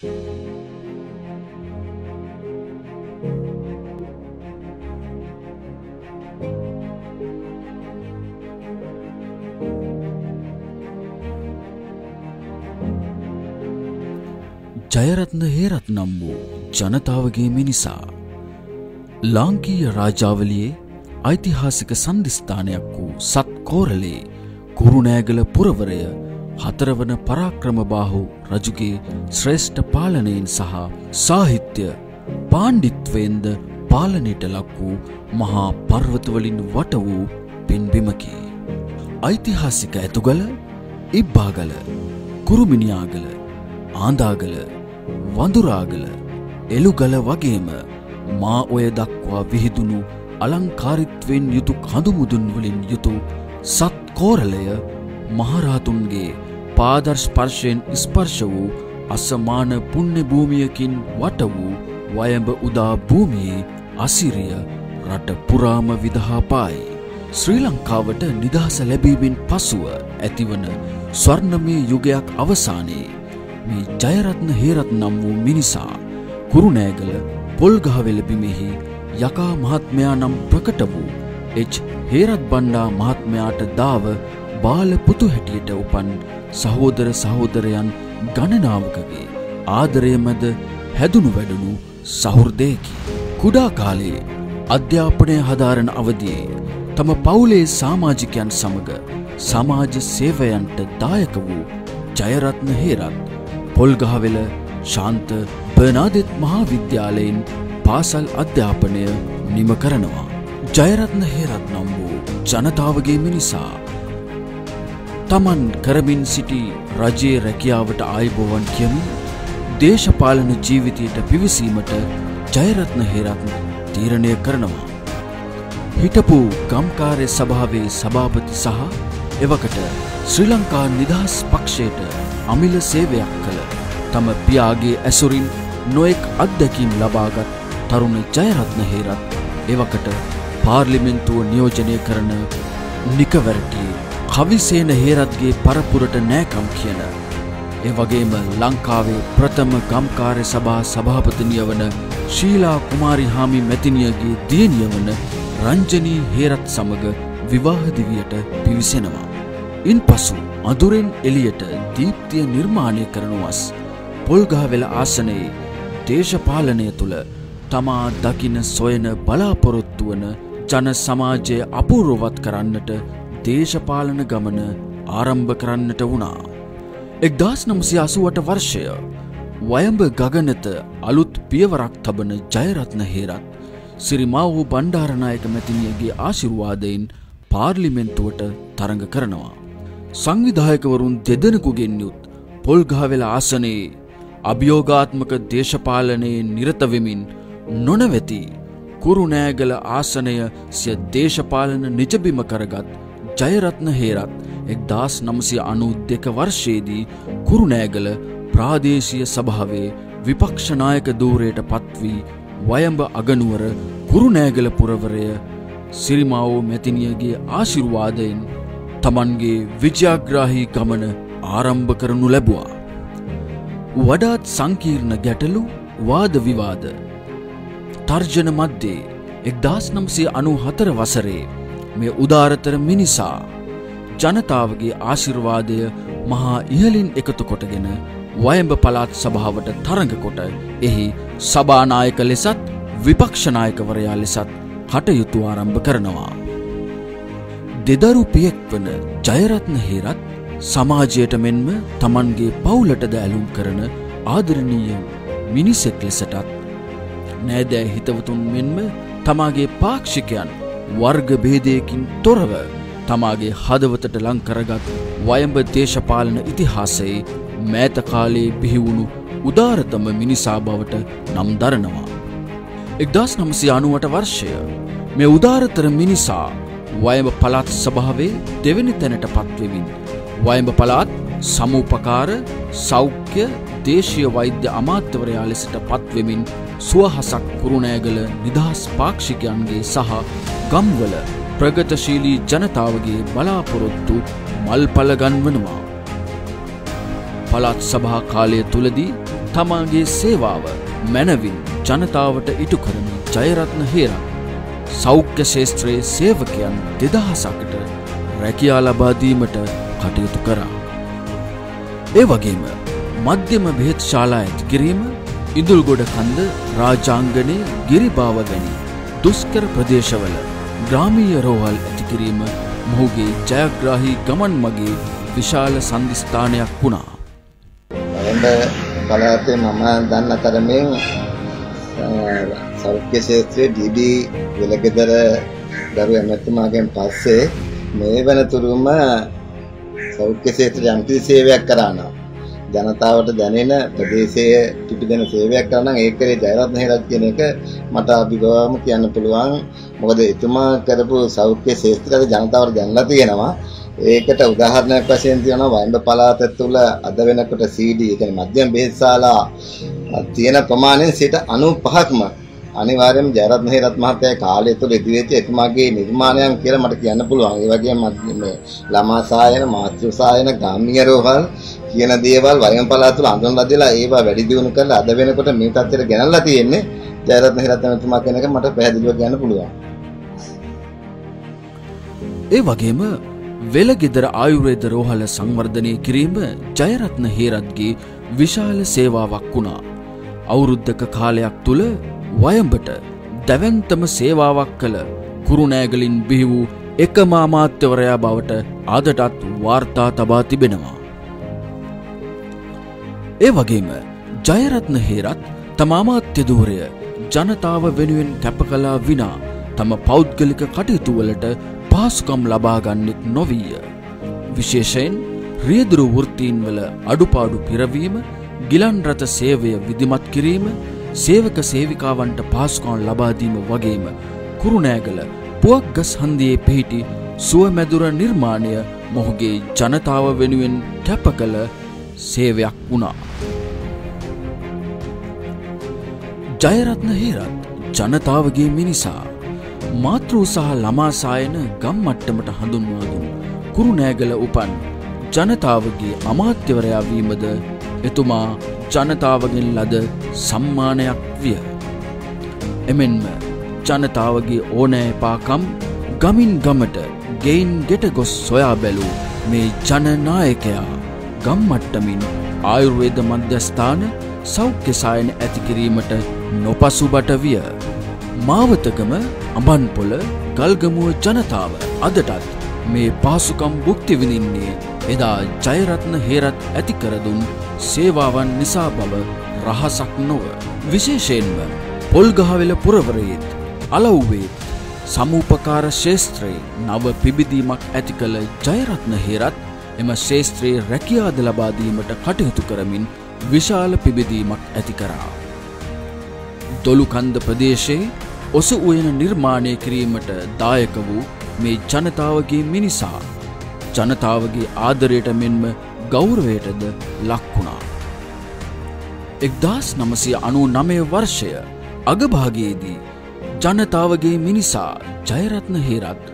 ජයරත්න හේරත් නම් වූ ජනතාවගේ මිනිසා. ලාංකීය රාජාවලියේ ඓතිහාසික සන්ධිස්ථානයක් වූ සත් කෝරලේ කුරුණෑගල පුරවරය හතරවන පරාක්‍රමබාහු රජුගේ ශ්‍රේෂ්ඨ පාලනයෙන් සහ සාහිත්‍ය පාණ්ඩිත්වයෙන්ද පාලනයට ලක් වූ මහා පර්වතවලින් වට වූ පෙන්බිමකි. ඓතිහාසික ඇතුගල ඉබ්බාගල කුරුමිනියාගල ආන්දාගල වඳුරාගල එළුගල වගේම මා ඔය දක්වා විහිදුණු අලංකාරිත්වෙන් යුතු කඳුමුදුන්වලින් යුතු සත්කෝරලය මහරාතුන්ගේ පාදර්ශපර්ශයෙන් ස්පර්ශ වූ අසමාන පුුණ්‍ය භූමියකින් වට වූ වයඹ උදා භූමියේ අසිරිය රට පුරාම විදහාපායි. ශ්‍රී ලංකාවට නිදහස ලැබීමෙන් පසුව ඇතිවන ස්වර්ණමය යුගයක් අවසානයේ මේ ජයරත්න හේරත් නම් වූ මිනිසා කුරුණෑගල පොල්ගහවෙලබිමෙහි යකා මහත්මයා නම් ප්‍රකට වූ එච් හේරත් බණ්ඩා මහත්මයාට දාව බාල පුතු හැටියට උපන් සහෝදර සහෝදරයන් ගණනාවකගේ ආදරය මැද හැදුණු වැඩුණු සහෘදයකි. කුඩා කාලයේ අධ්‍යාපනය හදාරණ අවදියේ තම පවුලේ සාමාජිකයන් සමග සමාජ සේවයන්ට දායක වූ ජයරත්න හේරත් පොල්ගහවෙල ශාන්ත බර්නාදෙත් මහාවිද්‍යාලයෙන් පාසල් අධ්‍යාපනය නිම කරනවා. ජයරත්න හේරත් නම් වූ ජනතාවගේ මිනිසා. තමන් කරමින් සිටි රජයේ රැකියාවට ආයිබෝවන් කියමින් දේශපාලන ජීවිතයට පිවිසීමට ජයරත්න හේරත්න තීරණය කරනවා. හිටපු ගම්කාරය සභාවේ සභාපති සහ එවකට ශ්‍රී ලංකා නිදහස් පක්ෂයට අමිල සේවයක් කළ තම පියාගේ ඇසුරින් නොෙක් අත්දැකීම් ලබාගත් තරුණ ජයරත්න හේරත් එවකට පාර්ලිමෙන්තුව නියෝජනය කරන නිකවැරටියේ කවිසේන හේරත්ගේ පරපුරට නෑකම් කියන. ඒ වගේම ලංකාවේ ප්‍රථම ගම්කාරය සභා සභාපතනිය වන ශීලා කුමාරි හාමි මැතිනියගේ දියනිය වන රංජනී හේරත් සමග විවාහදිවියට පිවිසෙනවා. ඉන් පසු අදුරෙන් එලියට දීප්තිය නිර්මාණය කරනවස් පොල්ගහවෙල ආසනයේ දේශපාලනය තුළ තමා දකින සොයන බලාපොරොත්තු වන ජන සමාජය අපූරුවත් කරන්නට දේශපාලන ගමන ආරම්භ කරන්නට වුණා. එක්දස් නම්සි අසුවට වර්ෂය වයඹ ගගනත අලුත් පියවරක් තබන ජයරත්න හේරත් සිරිමාවූ බණ්ඩාරනායක මැතිනියගේ ආශිර්වාදයෙන් පාර්ලිමෙන්තුවට තරඟ කරනවා. සංවිධායකවරුන් දෙදෙනෙකුගෙන් යුත් පොල්ගහවෙල ආසනයේ අභියෝගාත්මක දේශපාලනයේ නිරතවෙමින් නොනවැති කුරුණෑගල ආසනය සිය දේශපාලන නිජබිම කරගත් ජයරත්න හේරත් එක්දස් නමසය අනු දෙක වර්ෂයේදී කුරුණෑගල ප්‍රාදේශීය සභාවේ විපක්ෂනායක දූරයට පත්වී වයඹ අගනුවර කුරුණෑගල පුරවරය සිරිමාවෝ මැතිනියගේ ආශිර්වාදයෙන් තමන්ගේ විජයාග්‍රාහි ගමන ආරම්භ කරනු ලැබවා. වඩාත් සංකීර්ණ ගැටලු වාද විවාද. තර්ජන මධ්‍යේ එක්දස් නම්සේ අනු හතර වසරේ මේ උදාරතර මිනිසා ජනතාවගේ ආශිර්වාදය මහා ඉහලින් එකතු කොටගෙන වයඹ පලාත් සභාවට තරඟකොට එහි සභානායක ලෙසත් විපක්ෂනායකවරයා ලෙසත් කටයුතු ආරම්භ කරනවා. දෙදරු පියෙක් වන ජයරත්න හේරත් සමාජයට මෙන්ම තමන්ගේ පවුලටද ඇලුම් කරන ආදරණීය මිනිසෙක් ලෙසටත් නෑදෑ හිතවතුන් මෙන්ම තමාගේ පාක්ෂිකයන් වර්ග භේදයකින් තොරව තමාගේ හදවතට ලංකරගත් වයඹ දේශපාලන ඉතිහාසයේ මෑතකාලයේ බිහිවුණු උදාරතම මිනිසා බවට නම් දරනවා. එක්දස් නම්සි අනුවට වර්ෂය මේ උදාරතර මිනිසා වයඹ පළාත් සභාවේ දෙවැනි තැනට පත්වෙමින් වයඹ පළාත් සමූපකාර සෞඛ්‍ය දේශීය වෛද්‍ය අමාත්‍යවරයා ලෙසට පත්වෙමින් සුවහසක් කුරුණෑගල නිදහස් පාක්ෂිකයන්ගේ සහ ගම්වල ප්‍රගතශීලී ජනතාවගේ බලාපොරොත්තු මල්පල ගන්වනවා. පළාත් සභා කාලය තුලදී තමාගේ සේවාව මැනවින් ජනතාවට ඉටු කරමින් ජයරත්න හේරත් සෞඛ්‍ය ශේෂත්‍රයේ සේවකයන් දෙදහසකට රැකියා ලබාදීමට කටයුතු කරා. ඒ වගේම මධ්‍යම බෙහෙත් ශාලා ඇති කිරීම ඉඳුල්ගොඩ කන්ද රාජාංගනයේ ගිරිභාව වැනි දුස්කර ප්‍රදේශවල ග්‍රාමීය රෝහල් ඇතිකිරීම මොහුගේ ජයග්‍රාහී ගමන් මගේ විශාල සන්ධිස්ථානයක් වුණා. වයඹ පළාතේ මම දන්න තරමින් සෞඛ්‍ය ක්ෂේත්‍රයේ ඩීබී වෙලගෙදර දරු ඇමතුමාගෙන් පස්සේ මේ වනතුරුම සෞඛ්‍ය ක්ෂේත්‍රයේ යම්කිසි සේවයක් කරා නම් ජනතාවට දැනෙන ප්‍රදේශයේ පිටිදෙන සේවයක් කරා නම් ඒක කරේ ජයරත්න හේරත් කියන එක මට අභිභවම කියන්න පුළුවන් මොකද එතුමා කරපු සෞඛ්‍ය ක්ෂේත්‍රයේ ජනතාවට දැනලා තියෙනවා ඒකට උදාහරණයක් වශයෙන් තියෙනවා වයඹ පළාත තුළ අද වෙනකොට CD කියන්නේ මධ්‍යම බෙහෙත්ශාලා තියෙන ප්‍රමාණයෙන් 95%ක්ම අනිවාර්යයෙන්ම ජයරත්න හේරත් මහත්තයා කාලය තුළ ඉදිරියට එතුමාගේ නිර්මාණයන් කියලා මට කියන්න පුළුවන්. ඒ වගේම මේ ළමා සායන, මාතෘ සායන, ගාම්‍ය රෝහල් කියන දේවල් වයම් පළාත තුළ අඳුනලා දීලා ඒවා වැඩි දියුණු කරලා අද වෙනකොට මේ තත්ත්වයට ගෙනල්ලා තියෙන්නේ ජයරත්න හේරත් මහත්මයා කෙනෙක් මට පැහැදිලිව කියන්න පුළුවන්. ඒ වගේම වෙලගෙදර ආයුර්වේද රෝහල සංවර්ධනය කිරීම ජයරත්න හේරත්ගේ විශාල සේවාවක් වුණා. අවුරුද්ධක කාලයක් තුළ වයඹට දැවැන්තම සේවාවක් කළ කුරුණෑගලින් බිහි වූ එකම අමාත්‍යවරයා බවට අදටත් වාර්තා තබා තිබෙනවා. ඒ වගේම ජයරත්න හේරත් තම අමාත්‍යදූරය ජනතාව වෙනුවෙන් කැප කලා විනා තම පෞද්ගලික කටයුතුවලට පහසුකම් ලබාගන්නෙක් නොවීය. විශේෂයෙන් රියදුරු වෘත්තීන් වල අඩුපාඩු පිරවීම ගිලන් රථ සේවය විධිමත් කිරීම සේවක සේවිකාවන්ට පහසුකම් ලබාදීම වගේම කුරුණෑගල පුවක්ගස් හන්දියේ පිහිටි සුවමැදුර නිර්මාණය මොහුගේ ජනතාව වෙනුවෙන් කැප කළ සේවයක් වුණා. ජයරත්න හේරත් ජනතාවගේ මිනිසා මාතෘ සහ ළමා සායන ගම් මට්ටමට හඳුන්වා දුන් කුරුණෑගල උපන් ජනතාවගේ අමාත්‍යවරයා වීමද එතුමා ජනතාවගෙන් ලද සම්මානයක් විය. එමෙන්ම ජනතාවගේ ඕනෑපාකම් ගමින් ගමට ගෙයින් ගෙට ගොස් සොයා බැලූ මේ ජනනායකයා ගම්මට්ටමින් ආයුර්වේද මධ්‍යස්ථාන සෞඛ්‍යසායන ඇතිකිරීමට නොපසුබට විය. මාවතකම අඹන්පොල ගල්ගමුව ජනතාව අදටත් මේ පාසුකම් බුක්ති විඳින්නේ එදා ජයරත්න හේරත් ඇතිකරදුන් සේවාවන් නිසා බව රහසක් නොව. විශේෂයෙන්ම පොල්ගහවෙල පුරවරයේත් අලව්වේත් සමූපකාර ශේස්ත්‍රයේ නව පිබිදීමක් ඇති කළ ජයරත්න හේරත් එම ශේස්ත්‍රයේ රැකියාද ලබාදීමට කටයුතු කරමින් විශාල පිබිදීමක් ඇති කරා. දොළුකන්ද ප්‍රදේශයේ ඔස උයන නිර්මාණය කිරීමට දායක වූ මේ ජනතාවගේ මිනිසා ජනතාවගේ ආදරයට මෙන්ම ගෞරවයටද ලක්වුණා. එක්දස් නමසය අනු නමය වර්ෂය අගභාගයේදී ජනතාවගේ මිනිසා ජයරත්න හේරත්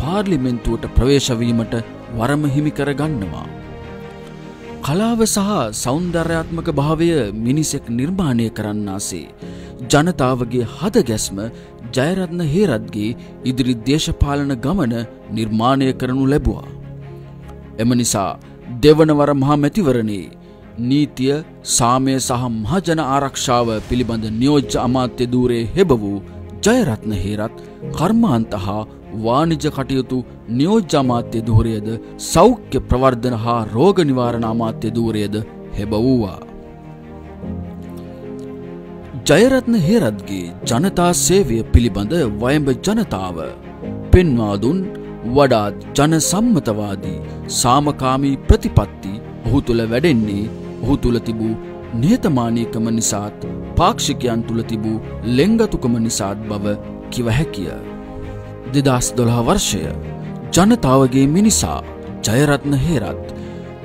පාර්ලිමෙන්තුවට ප්‍රවේශවීමට වරම හිමිකර ගන්නවා. කලාව සහ සෞන්දර්යාත්මක භාවය මිනිසෙක් නිර්මාණය කරන්නාසේ ජනතාවගේ හද ගැස්ම ජයරත්න හේරත්ගේ ඉදිරි දේශපාලන ගමන නිර්මාණය කරනු ලැබවා. එම නිසා දෙවනවර මහා මැතිවරණේ නීතිය සාමය සහ මහජන ආරක්ෂාව පිළිබඳ නියෝජ්‍ය අමාත්‍ය දූරේ හෙබ වූ ජයරත්න හේරත් කර්මාන්ත හා වාණිජ කටයුතු නියෝජ්‍ය අමාත්‍ය දූරයද සෞඛ්‍ය ප්‍රවර්ධන හා රෝග නිවාරණ අමාත්‍ය දූරයද හෙබ වූවා. ජයරත්න හේරත්ගේ ජනතා සේවය පිළිබඳ වයඹ ජනතාව පෙන්වාදුන් වඩාත් ජන සම්මතවාදී සාමකාමී ප්‍රතිපත්ති ඔහු තුළ වැඩෙන්නේ ඔහු තුළ තිබූ නිහතමානීකම නිසාත් පාක්ෂිකයන් තුළ තිබූ ලෙංගතුකම නිසාත් බව කිව හැකිය. දෙදස් දොළහ වර්ෂය ජනතාවගේ මිනිසා ජයරත්න හේරත්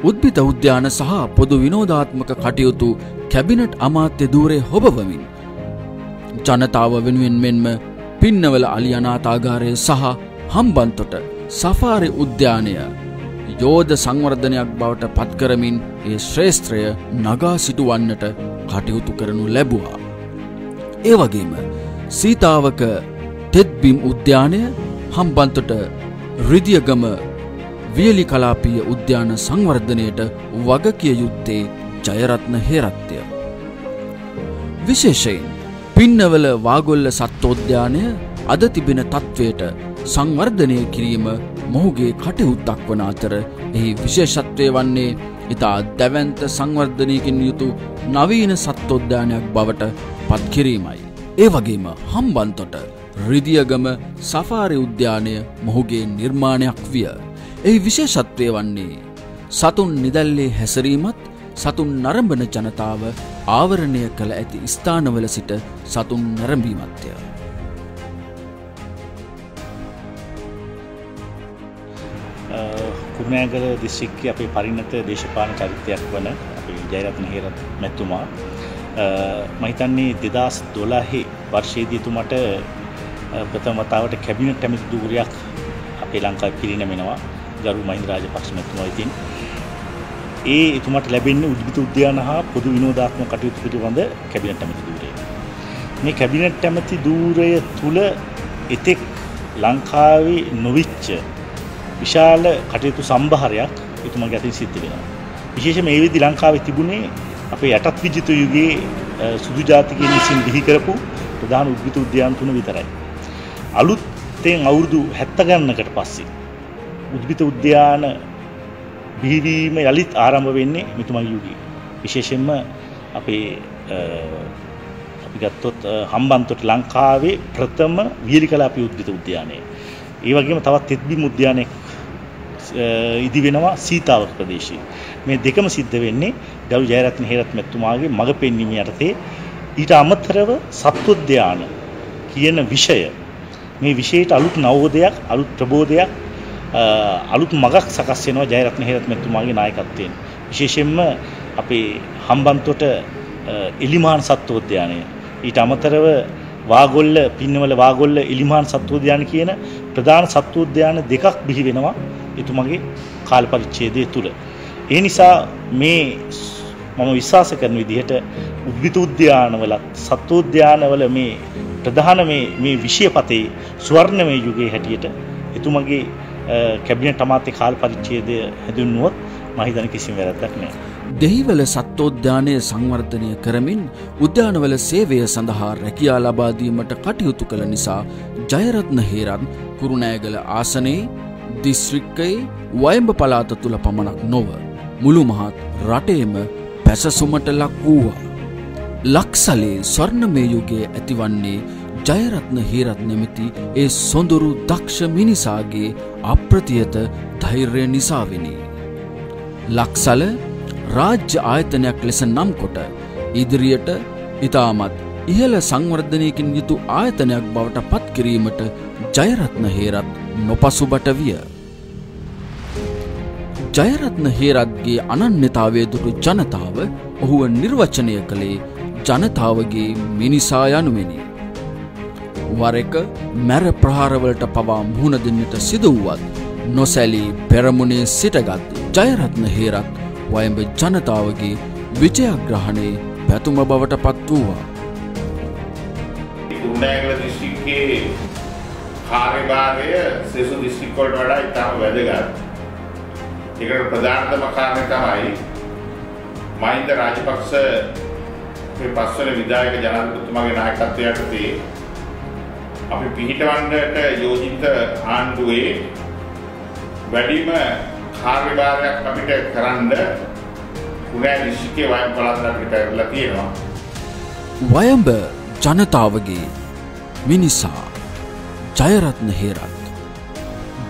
උද්භිත උද්‍යාන සහ පොදු විනෝධාත්මක කටයුතු කැබිනට් අමාත්‍ය දූරේ හොබවමින් ජනතාව වෙනුවෙන් මෙන්ම පින්නවල අලියනාතාගාරය සහ හම්බන්තොට සෆාරි උද්‍යානය යෝධ සංවර්ධනයක් බවට පත්කරමින් ඒ ශ්‍රේෂත්‍රය නගා සිටුවන්නට කටයුතු කරනු ලැබුවා. ඒ වගේම සීතාවක තෙත්බිම් උද්‍යානය හම්බන්තොට රිදියගම වියලි කලාපීය උද්‍යාන සංවර්ධනයට වගකිය යුත්තේ ජයරත්න හේරත්ය. විශේෂයෙන් පින්නවල වාගොල්ල සත්තෝද්‍යානය අද තිබෙන තත්ත්වයට සංවර්ධනය කිරීම මොහුගේ කටයුත්තක් වන අතර එහි විශේෂත්වය වන්නේ ඉතා දැවන්ත සංවර්ධනයකින් යුතු නවීන සත්තෝද්‍යානයක් බවට පත්කිරීමයි. ඒ වගේම හම්බන්තොට රිදියගම සෆාරි උද්‍යානය මොහුගේ නිර්මාණයක් විය. එහි විශේෂත්වය වන්නේ සතුන් නිදැල්ලේ හැසරීමත් සතුන් නරඹන ජනතාව ආවරණය කළ ඇති ස්ථානවල සිට සතුන් නැරඹීමත්ය. කුරුණෑගල දිස්ත්‍රික්කයේ අපේ පරිණත දේශපාලන චරිතයක් වන අපේ ජයරත්න හේරත් මැතිතුමා මම හිතන්නේ 2012 වර්ෂයේදී එතුමට ප්‍රථම වතාවට කැබිනට් ඇමති ධූරයක් අපේ ලංකාවේ පිරිනැමෙනවා ගරු මහින්ද රාජපක්ෂ මැතිතුමා ඉතින් ඒ එතුමට ලැබෙන්නේ උද්භිත උද්‍යාන හා පොදු විනෝදාත්මක කටයුතු පිළිබඳ කැබිනට් ඇමති ධූරය. මේ කැබිනට් ඇමති ධූරය තුල එතෙක් ලංකාවේ නොවිච්ච විශාල කටයුතු සම්භාරයක් එතුමාගේ අතින් සිද්ධ වෙනවා. විශේෂයෙන්ම මේ විදි ලංකාවේ තිබුණේ අපේ යටත් විජිත යුගයේ සුදු ජාතිකයන් විසින් බිහි කරපු ප්‍රධාන උද්භිත උද්‍යාන තුන විතරයි. අලුත්ෙන් අවුරුදු 70 ගණනකට පස්සේ උද්භිත උද්‍යාන බිහිවීම යළිත් ආරම්භ වෙන්නේ මිතුමගේ යුගයේ. විශේෂයෙන්ම අපේ අපි ගත්තොත් හම්බන්තොට ලංකාවේ ප්‍රථම වියලි කලාපී උද්භිත උද්‍යානය. ඒ වගේම තවත් තෙත්බිම් උද්‍යානයක් ඉදි වෙනවා සීතාවක ප්‍රදේශයේ. මේ දෙකම සිද්ධ වෙන්නේ ගරු ජයරත්න හේරත් මැතිතුමාගේ මඟ පෙන්වීම යටතේ ඊට අමතරව සත්වෝද්‍යාන කියන විෂය මේ විෂයට අලුත් නවෝදයක් අලුත් ප්‍රබෝධයක් අලුත් මගක් සකස් වෙනවා ජයරත්න හේරත් මැතිතුමාගේ නායකත්වයෙන්. විශේෂයෙන්ම අපේ හම්බන්තොට එලිමාන් සත්වෝද්‍යානය ඊට අමතරව වාගොල්ල පින්නවල වාගොල්ල එලිමාන් සත්වෝද්‍යාන කියන ප්‍රධාන සත්වෝද්‍යාන දෙකක් බිහි වෙනවා එතුමගේ කාල පරිච්ඡේදය තුල. ඒ නිසා මේ මම විශ්වාස කරන විදිහට උද්භිත උද්‍යානවලත් සත්වෝද්‍යානවල මේ ප්‍රධාන මේ මේ විෂයපතේ ස්වර්ණමය යුගයේ හැටියට එතුමගේ කැබිනට් අමාත්‍ය කාල පරිච්ඡේදය හැඳින්වුවොත් මම හිතන්නේ කිසිම වැරද්දක් නැහැ. දෙහිවල සත්තෝද්‍යානය සංවර්ධනය කරමින් උද්‍යානවල සේවය සඳහා රැකියා ලබා දීමට කටයුතු කළ නිසා ජයරත්න හේරත් කුරුණෑගල ආසනයේ දිස්ත්‍රික්කයේ වයඹ පළාත තුළ පමණක් නොව මුළු මහත් රටේම පැසසුමට ලක් වූවා. ලක්සලේ ස්වර්ණමය යුගයේ ඇතිවන්නේ ජයරත්න හේරත් නැමැති ඒ සොඳුරු දක්ෂ මිනිසාගේ අප්‍රතියත ධෛර්යය නිසාවෙනි. ලක්සල රාජ්‍ය ආයතනයක් ලෙස නම් කොට ඉදිරියට ඉතාමත් ඉහළ සංවර්ධනයකින් යුතු ආයතනයක් බවට පත් කිරීමට ජයරත්න හේරත් නොපසුබට විය. ජයරත්න හේරත්ගේ අනන්‍යතාවය දුටු ජනතාව ඔහුව නිර්වචනය කළේ ජනතාවගේ මිනිසා යනුවෙනි. වර එක මැර ප්‍රහාරවලට පවා මුහුණ දෙන්නට සිදුවුවත් නොසැලී පෙරමුණේ සිටගත් ජයරත්න හේරත් වයඹ ජනතාවගේ විජයග්‍රහණයේ පැතුම බවට පත් වූවා. කුරුණෑගල දිස්ත්‍රික්කයේ කාර්යභාරය සෙසු දිස්ත්‍රික් වලට වඩා ඉතාම වැදගත්. ඒකට ප්‍රධානතම කාරණය තමයි මහින්ද රාජපක්ෂ මේ පස්වන විධායක ජනාධිපතිතුමාගේ නායකත්වය යටතේ අපි පිහිටවන්නට යෝජිත ආණ්ඩුවේ වැඩිම කාර්යභාරයක් අපිට කරන්න කුණෑ දිස්ත්‍රික්කයේ වයම් පළාතට අපිට පැවරලා තියෙනවා. වයඹ ජනතාවගේ මිනිසා ජයරත්න හේරත්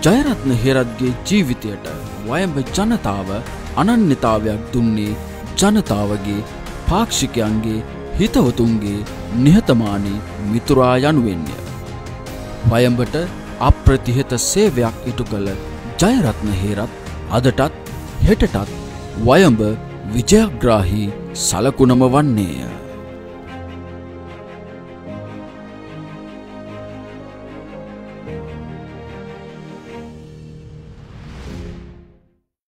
ජයරත්න හේරත්ගේ ජීවිතයට වයඹ ජනතාව අනන්‍යතාවයක් දුන්නේ ජනතාවගේ පාක්ෂිකයන්ගේ හිතවතුන්ගේ නිහතමානී මිතුරා යනුවෙන්ය. වයඹට අප්‍රතිහෙත සේවයක් ඉටු කළ ජයරත්න හේරත් අදටත් හෙටටත් වයඹ විජයග්‍රාහි සලකුණම වන්නේය.